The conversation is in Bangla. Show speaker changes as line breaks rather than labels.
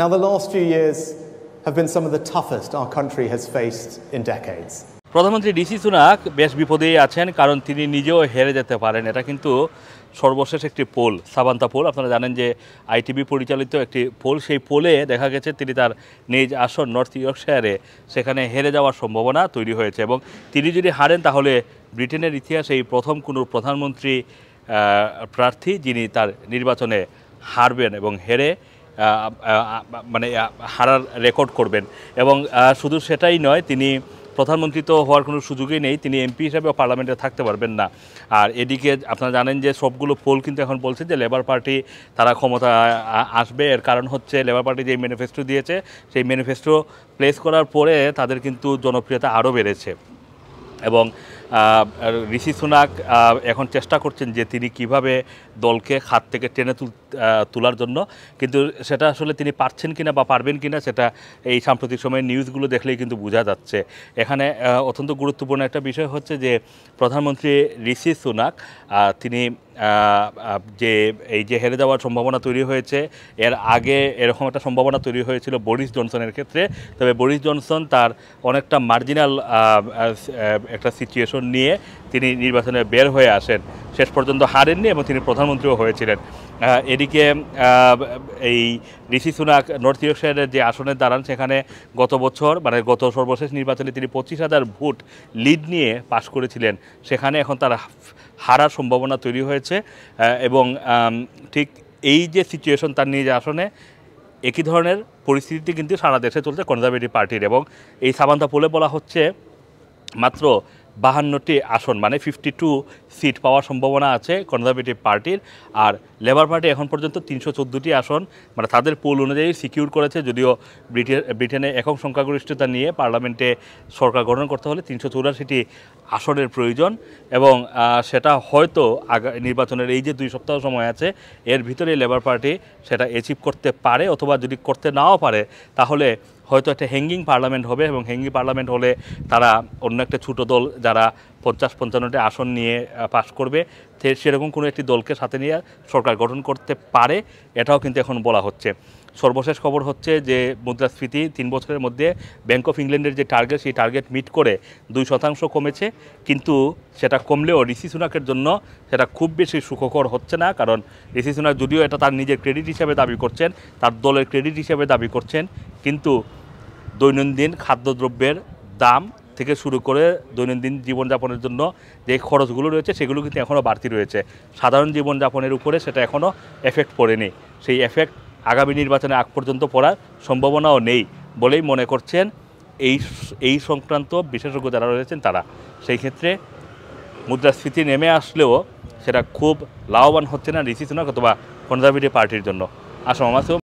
Now, the last few years have been some of the toughest our country has faced in decades.
প্রধানমন্ত্রী ডিসি সুনাক বেশ বিপদেই আছেন কারণ তিনি নিজেও হেরে যেতে পারেন। এটা কিন্তু সর্বশেষ একটি পোল সাবান্তা পোল। আপনারা জানেন যে আইটিভি পরিচালিত একটি পোল সেই পোলে দেখা গেছে তিনি তার নিজ আসন নর্থ ইয়র্কশায়ারে সেখানে হেরে যাওয়ার সম্ভাবনা তৈরি হয়েছে। এবং তিনি যদি হারেন তাহলে ব্রিটেনের ইতিহাসে এই প্রথম কোনো প্রধানমন্ত্রী প্রার্থী যিনি তার নির্বাচনে হারবেন এবং হেরে মানে হারার রেকর্ড করবেন। এবং শুধু সেটাই নয়, তিনি প্রধানমন্ত্রী তো হওয়ার কোনো সুযোগই নেই, তিনি এমপি হিসেবেও পার্লামেন্টে থাকতে পারবেন না। আর এদিকে আপনারা জানেন যে সবগুলো পোল কিন্তু এখন বলছে যে লেবার পার্টি তারা ক্ষমতা আসবে। এর কারণ হচ্ছে লেবার পার্টি যে ম্যানিফেস্টো দিয়েছে, সেই ম্যানিফেস্টো প্লেস করার পরে তাদের কিন্তু জনপ্রিয়তা আরও বেড়েছে। এবং ঋষি সুনাক এখন চেষ্টা করছেন যে তিনি কীভাবে দলকে খাত থেকে টেনে তুল তোলার জন্য। কিন্তু সেটা আসলে তিনি পারছেন কিনা বা পারবেন কিনা সেটা এই সাম্প্রতিক সময়ে নিউজগুলো দেখলেই কিন্তু বোঝা যাচ্ছে। এখানে অত্যন্ত গুরুত্বপূর্ণ একটা বিষয় হচ্ছে যে প্রধানমন্ত্রী ঋষি সুনাক তিনি যে এই যে হেরে যাওয়ার সম্ভাবনা তৈরি হয়েছে, এর আগে এরকম একটা সম্ভাবনা তৈরি হয়েছিল বরিস জনসনের ক্ষেত্রে। তবে বরিস জনসন তার অনেকটা মার্জিনাল একটা সিচুয়েশন নিয়ে তিনি নির্বাচনে বের হয়ে আসেন। শেষ পর্যন্ত হারেননি এবং তিনি প্রধানমন্ত্রীও হয়েছিলেন। এদিকে এই ঋষি সুনাক নর্থ ইয়র্কশায়ারের যে আসনে দাঁড়ান, সেখানে গত বছর মানে গত সর্বশেষ নির্বাচনে তিনি পঁচিশ হাজার ভোট লিড নিয়ে পাশ করেছিলেন। সেখানে এখন তার হারার সম্ভাবনা তৈরি হয়েছে। এবং ঠিক এই যে সিচুয়েশন তার নিজ আসনে, একই ধরনের পরিস্থিতি কিন্তু সারা দেশে চলছে কনজারভেটিভ পার্টির এবং এই সাবান্তা পোলে বলা হচ্ছে, মাত্র বাহান্নটি আসন মানে ফিফটি টু সিট পাওয়ার সম্ভাবনা আছে কনজারভেটিভ পার্টির আর লেবার পার্টি এখন পর্যন্ত তিনশো চোদ্দোটি আসন মানে তাদের পোল অনুযায়ী সিকিউর করেছে, যদিও ব্রিটেন ব্রিটেনে একক সংখ্যাগরিষ্ঠতা নিয়ে পার্লামেন্টে সরকার গঠন করতে হলে তিনশো চৌরাশিটি আসনের প্রয়োজন এবং সেটা হয়তো নির্বাচনের এই যে দুই সপ্তাহ সময় আছে, এর ভিতরে লেবার পার্টি সেটা অ্যাচিভ করতে পারে অথবা যদি করতে নাও পারে, তাহলে হয়তো একটা হ্যাঙ্গিং পার্লামেন্ট হবে এবং হ্যাঙ্গিং পার্লামেন্ট হলে তারা অন্য একটা ছোটো দল যারা পঞ্চাশ পঞ্চান্নটি আসন নিয়ে পাশ করবে সেরকম কোনো একটি দলকে সাথে নিয়ে সরকার গঠন করতে পারে, এটাও কিন্তু এখন বলা হচ্ছে। সর্বশেষ খবর হচ্ছে যে মুদ্রাস্ফীতি তিন বছরের মধ্যে ব্যাংক অফ ইংল্যান্ডের যে টার্গেট সেই টার্গেট মিট করে দুই শতাংশ কমেছে। কিন্তু সেটা কমলেও ঋষি সুনাকের জন্য সেটা খুব বেশি সুখকর হচ্ছে না, কারণ ঋষি সুনাক যদিও এটা তার নিজের ক্রেডিট হিসেবে দাবি করছেন, তার দলের ক্রেডিট হিসেবে দাবি করছেন, কিন্তু দৈনন্দিন খাদ্যদ্রব্যের দাম থেকে শুরু করে দৈনন্দিন জীবনযাপনের জন্য যে খরচগুলো রয়েছে, সেগুলো কিন্তু এখনও বাড়তি রয়েছে। সাধারণ জীবনযাপনের উপরে সেটা এখনও এফেক্ট পড়েনি। সেই এফেক্ট আগামী নির্বাচনে আগ পর্যন্ত পড়ার সম্ভাবনাও নেই বলেই মনে করছেন এই এই সংক্রান্ত বিশেষজ্ঞ যারা রয়েছেন তারা। সেই ক্ষেত্রে মুদ্রাস্ফীতি নেমে আসলেও সেটা খুব লাভবান হচ্ছে না ঋষি সুনাক অথবা কনজারভেটিভ পার্টির জন্য। আসম আমাসেও